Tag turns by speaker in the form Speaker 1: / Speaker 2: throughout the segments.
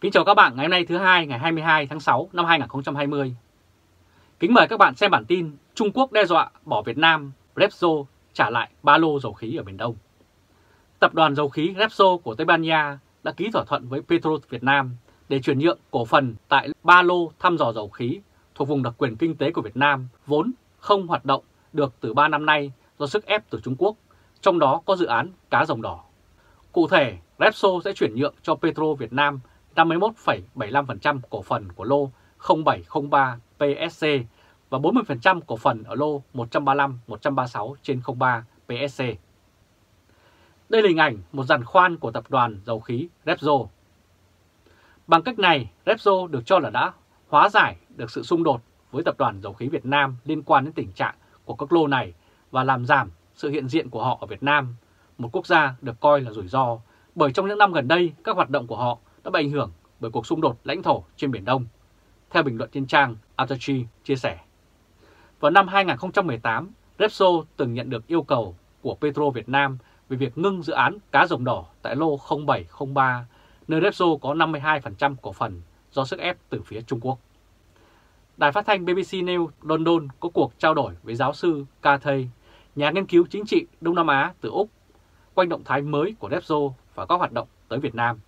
Speaker 1: Kính chào các bạn ngày hôm nay thứ hai ngày 22 tháng 6 năm 2020. Kính mời các bạn xem bản tin Trung Quốc đe dọa bỏ Việt Nam, Repsol trả lại ba lô dầu khí ở Biển Đông. Tập đoàn dầu khí Repsol của Tây Ban Nha đã ký thỏa thuận với Petro Việt Nam để chuyển nhượng cổ phần tại ba lô thăm dò dầu khí thuộc vùng đặc quyền kinh tế của Việt Nam vốn không hoạt động được từ 3 năm nay do sức ép từ Trung Quốc, trong đó có dự án cá rồng đỏ. Cụ thể, Repsol sẽ chuyển nhượng cho Petro Việt Nam 51,75% cổ phần của lô 0703 PSC và 40% cổ phần ở lô 135-136 trên 03 PSC. Đây là hình ảnh một dàn khoan của tập đoàn dầu khí Repsol. Bằng cách này, Repsol được cho là đã hóa giải được sự xung đột với tập đoàn dầu khí Việt Nam liên quan đến tình trạng của các lô này và làm giảm sự hiện diện của họ ở Việt Nam, một quốc gia được coi là rủi ro bởi trong những năm gần đây các hoạt động của họ đã bị ảnh hưởng bởi cuộc xung đột lãnh thổ trên Biển Đông, theo bình luận trên trang Atachi chia sẻ. Vào năm 2018, Repsol từng nhận được yêu cầu của Petro Việt Nam về việc ngưng dự án cá rồng đỏ tại lô 0703, nơi Repsol có 52% cổ phần do sức ép từ phía Trung Quốc. Đài phát thanh BBC News London có cuộc trao đổi với giáo sư Cathay, nhà nghiên cứu chính trị Đông Nam Á từ Úc, quanh động thái mới của Repsol và các hoạt động tới Việt Nam.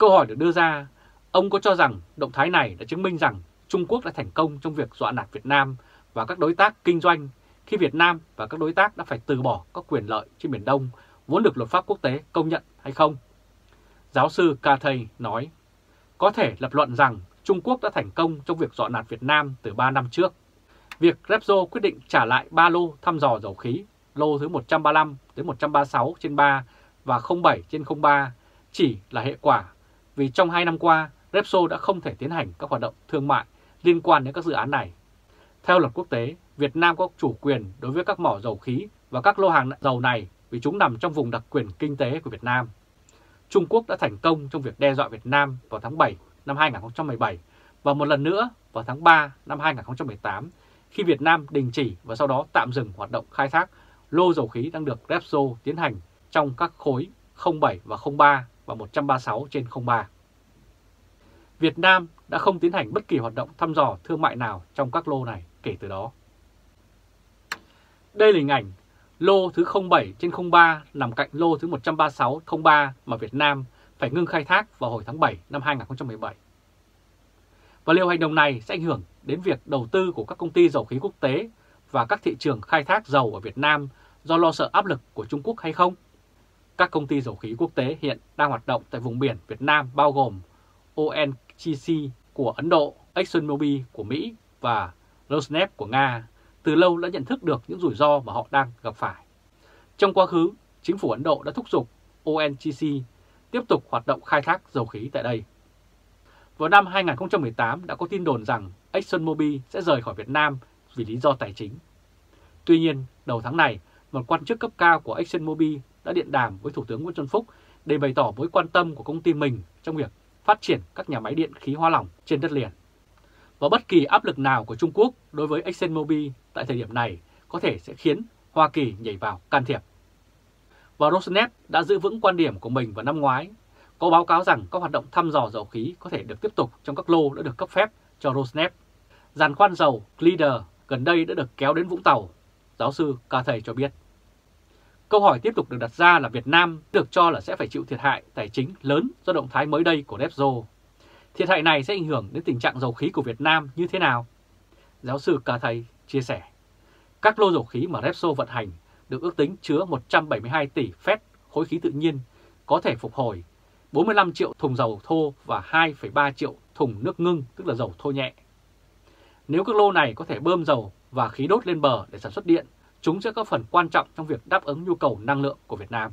Speaker 1: Câu hỏi được đưa ra, ông có cho rằng động thái này đã chứng minh rằng Trung Quốc đã thành công trong việc dọa nạt Việt Nam và các đối tác kinh doanh khi Việt Nam và các đối tác đã phải từ bỏ các quyền lợi trên Biển Đông vốn được luật pháp quốc tế công nhận hay không? Giáo sư Cathay nói, có thể lập luận rằng Trung Quốc đã thành công trong việc dọa nạt Việt Nam từ 3 năm trước. Việc Repsol quyết định trả lại ba lô thăm dò dầu khí, lô thứ 135 đến 136 trên 3 và 07 trên 03 chỉ là hệ quả vì trong 2 năm qua Repsol đã không thể tiến hành các hoạt động thương mại liên quan đến các dự án này. Theo luật quốc tế, Việt Nam có chủ quyền đối với các mỏ dầu khí và các lô hàng dầu này vì chúng nằm trong vùng đặc quyền kinh tế của Việt Nam. Trung Quốc đã thành công trong việc đe dọa Việt Nam vào tháng 7 năm 2017 và một lần nữa vào tháng 3 năm 2018 khi Việt Nam đình chỉ và sau đó tạm dừng hoạt động khai thác lô dầu khí đang được Repsol tiến hành trong các khối 07 và 03 và 136 trên 03. Việt Nam đã không tiến hành bất kỳ hoạt động thăm dò thương mại nào trong các lô này kể từ đó. Đây là hình ảnh lô thứ 07 trên 03 nằm cạnh lô thứ 136-03 mà Việt Nam phải ngưng khai thác vào hồi tháng 7 năm 2017. Và liệu hành động này sẽ ảnh hưởng đến việc đầu tư của các công ty dầu khí quốc tế và các thị trường khai thác dầu ở Việt Nam do lo sợ áp lực của Trung Quốc hay không? Các công ty dầu khí quốc tế hiện đang hoạt động tại vùng biển Việt Nam bao gồm ONGC của Ấn Độ, ExxonMobil của Mỹ và Rosneft của Nga từ lâu đã nhận thức được những rủi ro mà họ đang gặp phải. Trong quá khứ, chính phủ Ấn Độ đã thúc giục ONGC tiếp tục hoạt động khai thác dầu khí tại đây. Vào năm 2018 đã có tin đồn rằng ExxonMobil sẽ rời khỏi Việt Nam vì lý do tài chính. Tuy nhiên, đầu tháng này, một quan chức cấp cao của ExxonMobil đã điện đàm với Thủ tướng Nguyễn Xuân Phúc để bày tỏ mối quan tâm của công ty mình trong việc phát triển các nhà máy điện khí hóa lỏng trên đất liền. Và bất kỳ áp lực nào của Trung Quốc đối với ExxonMobil tại thời điểm này có thể sẽ khiến Hoa Kỳ nhảy vào can thiệp. Và Rosneft đã giữ vững quan điểm của mình vào năm ngoái, có báo cáo rằng các hoạt động thăm dò dầu khí có thể được tiếp tục trong các lô đã được cấp phép cho Rosneft. Giàn khoan dầu Glider gần đây đã được kéo đến Vũng Tàu, giáo sư Ca Thầy cho biết. Câu hỏi tiếp tục được đặt ra là Việt Nam được cho là sẽ phải chịu thiệt hại tài chính lớn do động thái mới đây của Repsol. Thiệt hại này sẽ ảnh hưởng đến tình trạng dầu khí của Việt Nam như thế nào? Giáo sư Cà Thầy chia sẻ, các lô dầu khí mà Repsol vận hành được ước tính chứa 172 tỷ phép khối khí tự nhiên có thể phục hồi, 45 triệu thùng dầu thô và 2,3 triệu thùng nước ngưng tức là dầu thô nhẹ. Nếu các lô này có thể bơm dầu và khí đốt lên bờ để sản xuất điện chúng sẽ có phần quan trọng trong việc đáp ứng nhu cầu năng lượng của Việt Nam.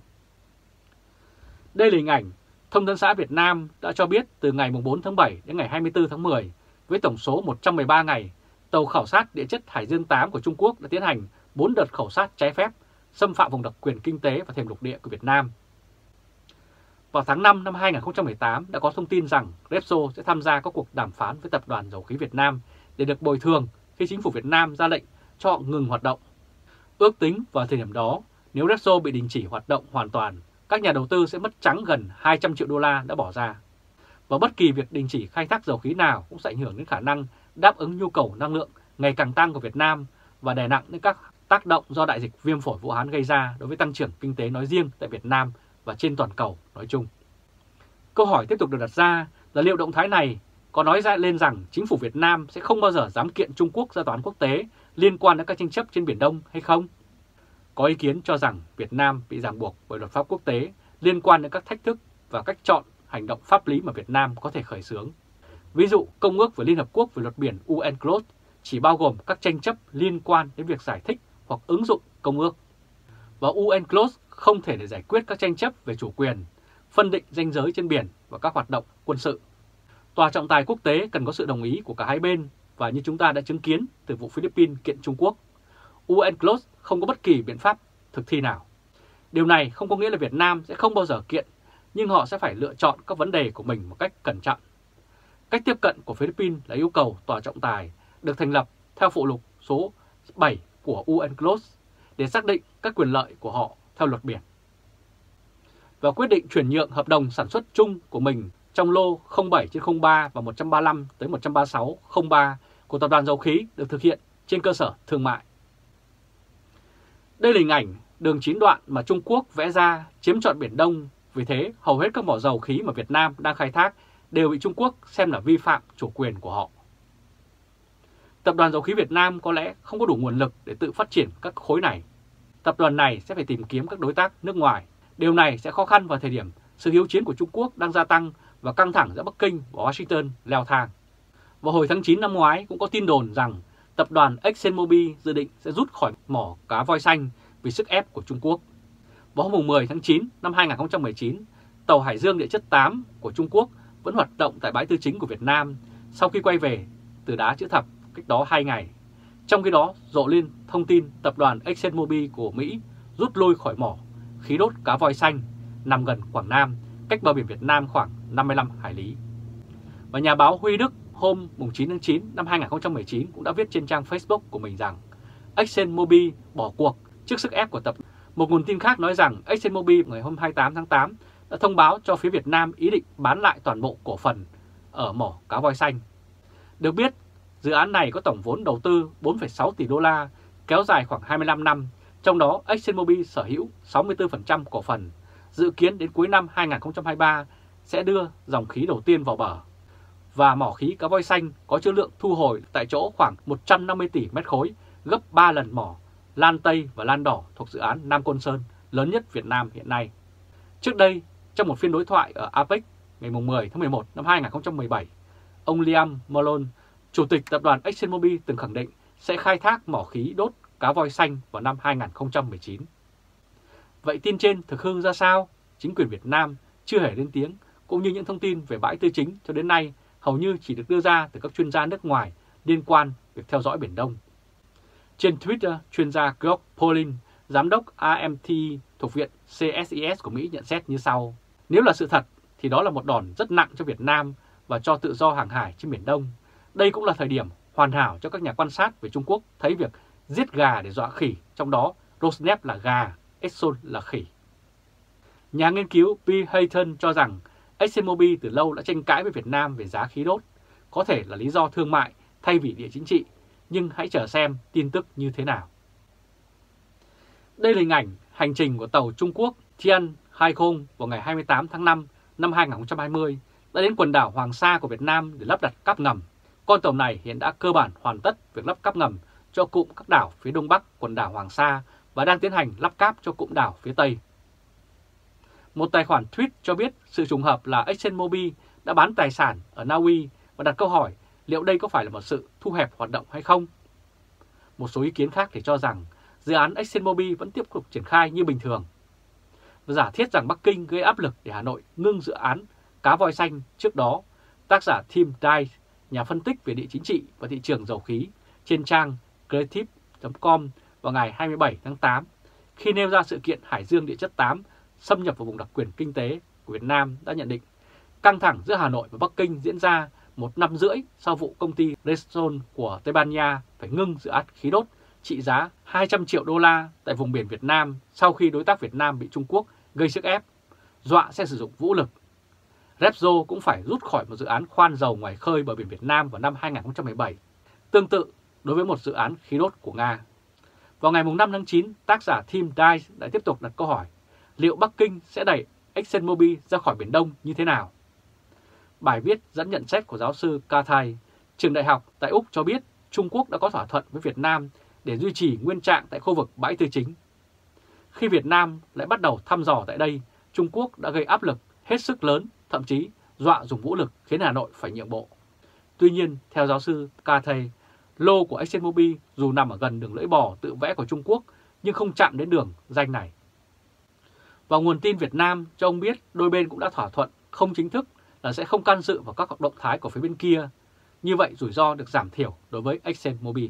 Speaker 1: Đây là hình ảnh Thông tấn xã Việt Nam đã cho biết từ ngày 4 tháng 7 đến ngày 24 tháng 10, với tổng số 113 ngày, tàu khảo sát địa chất Hải Dương 8 của Trung Quốc đã tiến hành 4 đợt khảo sát trái phép, xâm phạm vùng đặc quyền kinh tế và thềm lục địa của Việt Nam. Vào tháng 5 năm 2018 đã có thông tin rằng Repsol sẽ tham gia các cuộc đàm phán với Tập đoàn Dầu khí Việt Nam để được bồi thường khi chính phủ Việt Nam ra lệnh cho ngừng hoạt động Ước tính vào thời điểm đó, nếu Repsol bị đình chỉ hoạt động hoàn toàn, các nhà đầu tư sẽ mất trắng gần 200 triệu đô la đã bỏ ra. và bất kỳ việc đình chỉ khai thác dầu khí nào cũng sẽ ảnh hưởng đến khả năng đáp ứng nhu cầu năng lượng ngày càng tăng của Việt Nam và đè nặng đến các tác động do đại dịch viêm phổi Vũ Hán gây ra đối với tăng trưởng kinh tế nói riêng tại Việt Nam và trên toàn cầu nói chung. Câu hỏi tiếp tục được đặt ra là liệu động thái này có nói ra lên rằng chính phủ Việt Nam sẽ không bao giờ dám kiện Trung Quốc ra toán quốc tế liên quan đến các tranh chấp trên Biển Đông hay không? Có ý kiến cho rằng Việt Nam bị ràng buộc bởi luật pháp quốc tế liên quan đến các thách thức và cách chọn hành động pháp lý mà Việt Nam có thể khởi xướng. Ví dụ, Công ước với Liên Hợp Quốc về luật biển UNCLOS chỉ bao gồm các tranh chấp liên quan đến việc giải thích hoặc ứng dụng công ước. Và UNCLOS không thể để giải quyết các tranh chấp về chủ quyền, phân định danh giới trên biển và các hoạt động quân sự. Tòa trọng tài quốc tế cần có sự đồng ý của cả hai bên và như chúng ta đã chứng kiến từ vụ Philippines kiện Trung Quốc, UNCLOS không có bất kỳ biện pháp thực thi nào. Điều này không có nghĩa là Việt Nam sẽ không bao giờ kiện, nhưng họ sẽ phải lựa chọn các vấn đề của mình một cách cẩn trọng. Cách tiếp cận của Philippines là yêu cầu tòa trọng tài được thành lập theo phụ lục số 7 của UNCLOS để xác định các quyền lợi của họ theo luật biển. Và quyết định chuyển nhượng hợp đồng sản xuất chung của mình trong lô 07 trên 03 và 135 tới 136 03 của Tập đoàn Dầu khí được thực hiện trên cơ sở thương mại. Đây là hình ảnh đường chín đoạn mà Trung Quốc vẽ ra chiếm trọn Biển Đông, vì thế hầu hết các mỏ dầu khí mà Việt Nam đang khai thác đều bị Trung Quốc xem là vi phạm chủ quyền của họ. Tập đoàn Dầu khí Việt Nam có lẽ không có đủ nguồn lực để tự phát triển các khối này. Tập đoàn này sẽ phải tìm kiếm các đối tác nước ngoài. Điều này sẽ khó khăn vào thời điểm sự hiếu chiến của Trung Quốc đang gia tăng và căng thẳng giữa Bắc Kinh và Washington leo thang. Vào hồi tháng 9 năm ngoái cũng có tin đồn rằng tập đoàn ExxonMobil dự định sẽ rút khỏi mỏ cá voi xanh vì sức ép của Trung Quốc. Vào hôm 10 tháng 9 năm 2019, tàu Hải Dương địa chất 8 của Trung Quốc vẫn hoạt động tại bãi tư chính của Việt Nam sau khi quay về từ đá chữ thập cách đó 2 ngày. Trong khi đó, rộ lên thông tin tập đoàn ExxonMobil của Mỹ rút lui khỏi mỏ khí đốt cá voi xanh nằm gần Quảng Nam, cách bờ biển Việt Nam khoảng 55 hải lý. Và nhà báo Huy Đức hôm 9 tháng 9 năm 2019 cũng đã viết trên trang Facebook của mình rằng ExxonMobil bỏ cuộc trước sức ép của tập. Một nguồn tin khác nói rằng ExxonMobil ngày hôm 28 tháng 8 đã thông báo cho phía Việt Nam ý định bán lại toàn bộ cổ phần ở mỏ cá voi xanh. Được biết, dự án này có tổng vốn đầu tư 4,6 tỷ đô la, kéo dài khoảng 25 năm, trong đó ExxonMobil sở hữu 64% cổ phần, dự kiến đến cuối năm 2023 sẽ đưa dòng khí đầu tiên vào bờ. Và mỏ khí cá voi xanh có chứa lượng thu hồi tại chỗ khoảng 150 tỷ mét khối, gấp 3 lần mỏ Lan Tây và Lan Đỏ thuộc dự án Nam Côn Sơn lớn nhất Việt Nam hiện nay. Trước đây, trong một phiên đối thoại ở APEC ngày 10 tháng 11 năm 2017, ông Liam Malone, Chủ tịch tập đoàn ExxonMobil từng khẳng định sẽ khai thác mỏ khí đốt cá voi xanh vào năm 2019. Vậy tin trên thực hư ra sao? Chính quyền Việt Nam chưa hề lên tiếng, cũng như những thông tin về bãi tư chính cho đến nay hầu như chỉ được đưa ra từ các chuyên gia nước ngoài liên quan việc theo dõi Biển Đông. Trên Twitter, chuyên gia Greg Polin, giám đốc AMT thuộc viện CSIS của Mỹ nhận xét như sau. Nếu là sự thật, thì đó là một đòn rất nặng cho Việt Nam và cho tự do hàng hải trên Biển Đông. Đây cũng là thời điểm hoàn hảo cho các nhà quan sát về Trung Quốc thấy việc giết gà để dọa khỉ, trong đó Rosneft là gà, Exxon là khỉ. Nhà nghiên cứu P. Hayton cho rằng ExxonMobil từ lâu đã tranh cãi với Việt Nam về giá khí đốt, có thể là lý do thương mại thay vì địa chính trị, nhưng hãy chờ xem tin tức như thế nào. Đây là hình ảnh hành trình của tàu Trung Quốc Tian Haikong vào ngày 28 tháng 5 năm 2020 đã đến quần đảo Hoàng Sa của Việt Nam để lắp đặt cáp ngầm. Con tàu này hiện đã cơ bản hoàn tất việc lắp cáp ngầm cho cụm các đảo phía đông bắc quần đảo Hoàng Sa và đang tiến hành lắp cáp cho cụm đảo phía tây. Một tài khoản tweet cho biết sự trùng hợp là ExxonMobil đã bán tài sản ở Na Uy và đặt câu hỏi liệu đây có phải là một sự thu hẹp hoạt động hay không. Một số ý kiến khác thì cho rằng dự án ExxonMobil vẫn tiếp tục triển khai như bình thường. Và giả thiết rằng Bắc Kinh gây áp lực để Hà Nội ngưng dự án cá voi xanh trước đó, tác giả Tim Dye, nhà phân tích về địa chính trị và thị trường dầu khí trên trang creative.com vào ngày 27 tháng 8 khi nêu ra sự kiện Hải Dương địa chất 8 xâm nhập vào vùng đặc quyền kinh tế của Việt Nam đã nhận định căng thẳng giữa Hà Nội và Bắc Kinh diễn ra một năm rưỡi sau vụ công ty Repsol của Tây Ban Nha phải ngưng dự án khí đốt trị giá 200 triệu đô la tại vùng biển Việt Nam sau khi đối tác Việt Nam bị Trung Quốc gây sức ép, dọa sẽ sử dụng vũ lực. Repsol cũng phải rút khỏi một dự án khoan dầu ngoài khơi bờ biển Việt Nam vào năm 2017, tương tự đối với một dự án khí đốt của Nga. Vào ngày 5 tháng 9, tác giả Tim Dice đã tiếp tục đặt câu hỏi liệu Bắc Kinh sẽ đẩy ExxonMobil ra khỏi Biển Đông như thế nào? Bài viết dẫn nhận xét của giáo sư Kathai, trường đại học tại Úc cho biết Trung Quốc đã có thỏa thuận với Việt Nam để duy trì nguyên trạng tại khu vực bãi tư chính. Khi Việt Nam lại bắt đầu thăm dò tại đây, Trung Quốc đã gây áp lực hết sức lớn, thậm chí dọa dùng vũ lực khiến Hà Nội phải nhượng bộ. Tuy nhiên, theo giáo sư Kathai, lô của ExxonMobil dù nằm ở gần đường lưỡi bò tự vẽ của Trung Quốc nhưng không chạm đến đường danh này. Và nguồn tin Việt Nam cho ông biết đôi bên cũng đã thỏa thuận không chính thức là sẽ không can dự vào các động thái của phía bên kia. Như vậy rủi ro được giảm thiểu đối với ExxonMobil.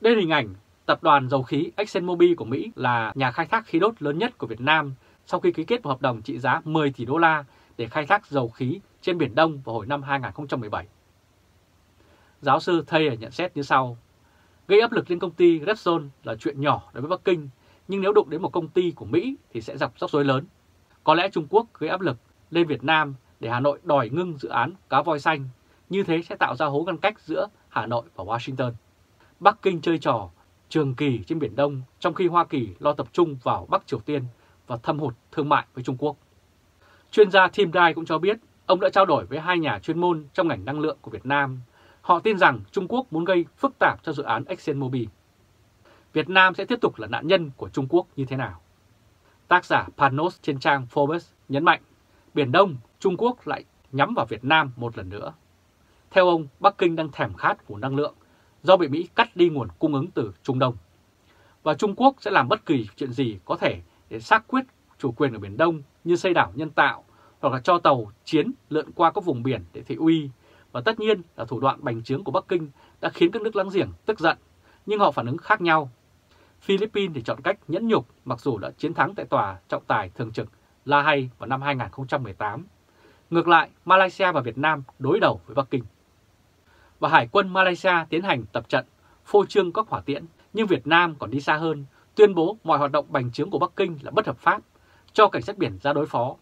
Speaker 1: Đây là hình ảnh tập đoàn dầu khí ExxonMobil của Mỹ là nhà khai thác khí đốt lớn nhất của Việt Nam sau khi ký kết một hợp đồng trị giá 10 tỷ đô la để khai thác dầu khí trên Biển Đông vào hồi năm 2017. Giáo sư Thayer nhận xét như sau. Gây áp lực lên công ty Repsol là chuyện nhỏ đối với Bắc Kinh, nhưng nếu đụng đến một công ty của Mỹ thì sẽ gặp rắc rối lớn. Có lẽ Trung Quốc gây áp lực lên Việt Nam để Hà Nội đòi ngưng dự án cá voi xanh, như thế sẽ tạo ra hố ngăn cách giữa Hà Nội và Washington. Bắc Kinh chơi trò trường kỳ trên Biển Đông trong khi Hoa Kỳ lo tập trung vào Bắc Triều Tiên và thâm hụt thương mại với Trung Quốc. Chuyên gia Tim Dai cũng cho biết ông đã trao đổi với hai nhà chuyên môn trong ngành năng lượng của Việt Nam Họ tin rằng Trung Quốc muốn gây phức tạp cho dự án ExxonMobil. Việt Nam sẽ tiếp tục là nạn nhân của Trung Quốc như thế nào? Tác giả Panos trên trang Forbes nhấn mạnh, Biển Đông, Trung Quốc lại nhắm vào Việt Nam một lần nữa. Theo ông, Bắc Kinh đang thèm khát nguồn năng lượng do bị Mỹ cắt đi nguồn cung ứng từ Trung Đông. Và Trung Quốc sẽ làm bất kỳ chuyện gì có thể để xác quyết chủ quyền ở Biển Đông như xây đảo nhân tạo hoặc là cho tàu chiến lượn qua các vùng biển để thị uy và tất nhiên là thủ đoạn bành trướng của Bắc Kinh đã khiến các nước láng giềng tức giận, nhưng họ phản ứng khác nhau. Philippines thì chọn cách nhẫn nhục mặc dù đã chiến thắng tại tòa trọng tài thường trực La Hay vào năm 2018. Ngược lại, Malaysia và Việt Nam đối đầu với Bắc Kinh. Và Hải quân Malaysia tiến hành tập trận phô trương các hỏa tiễn, nhưng Việt Nam còn đi xa hơn, tuyên bố mọi hoạt động bành trướng của Bắc Kinh là bất hợp pháp, cho cảnh sát biển ra đối phó.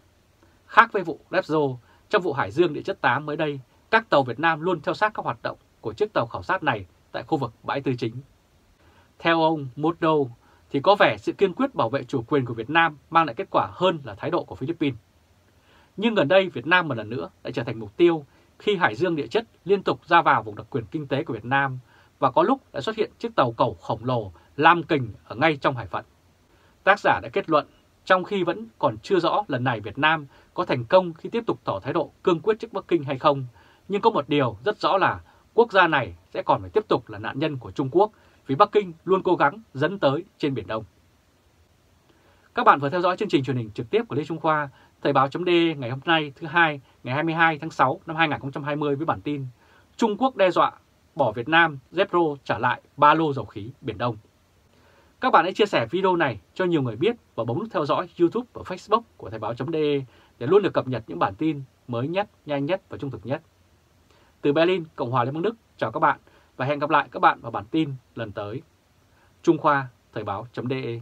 Speaker 1: Khác với vụ Repzo, trong vụ Hải Dương địa chất 8 mới đây, các tàu Việt Nam luôn theo sát các hoạt động của chiếc tàu khảo sát này tại khu vực bãi tư chính. Theo ông Modo thì có vẻ sự kiên quyết bảo vệ chủ quyền của Việt Nam mang lại kết quả hơn là thái độ của Philippines. Nhưng gần đây Việt Nam một lần nữa lại trở thành mục tiêu khi Hải Dương địa chất liên tục ra vào vùng đặc quyền kinh tế của Việt Nam và có lúc đã xuất hiện chiếc tàu cầu khổng lồ Lam Kình ở ngay trong hải phận. Tác giả đã kết luận trong khi vẫn còn chưa rõ lần này Việt Nam có thành công khi tiếp tục tỏ thái độ cương quyết trước Bắc Kinh hay không, nhưng có một điều rất rõ là quốc gia này sẽ còn phải tiếp tục là nạn nhân của Trung Quốc vì Bắc Kinh luôn cố gắng dẫn tới trên Biển Đông. Các bạn vừa theo dõi chương trình truyền hình trực tiếp của Lê Trung Khoa, Thời báo chấm ngày hôm nay thứ hai ngày 22 tháng 6 năm 2020 với bản tin Trung Quốc đe dọa bỏ Việt Nam, Zepro trả lại ba lô dầu khí Biển Đông. Các bạn hãy chia sẻ video này cho nhiều người biết và bấm nút theo dõi YouTube và Facebook của Thời báo.de để luôn được cập nhật những bản tin mới nhất, nhanh nhất và trung thực nhất. Từ Berlin, Cộng hòa Liên bang Đức, chào các bạn và hẹn gặp lại các bạn vào bản tin lần tới. Trung Khoa, Thời báo.de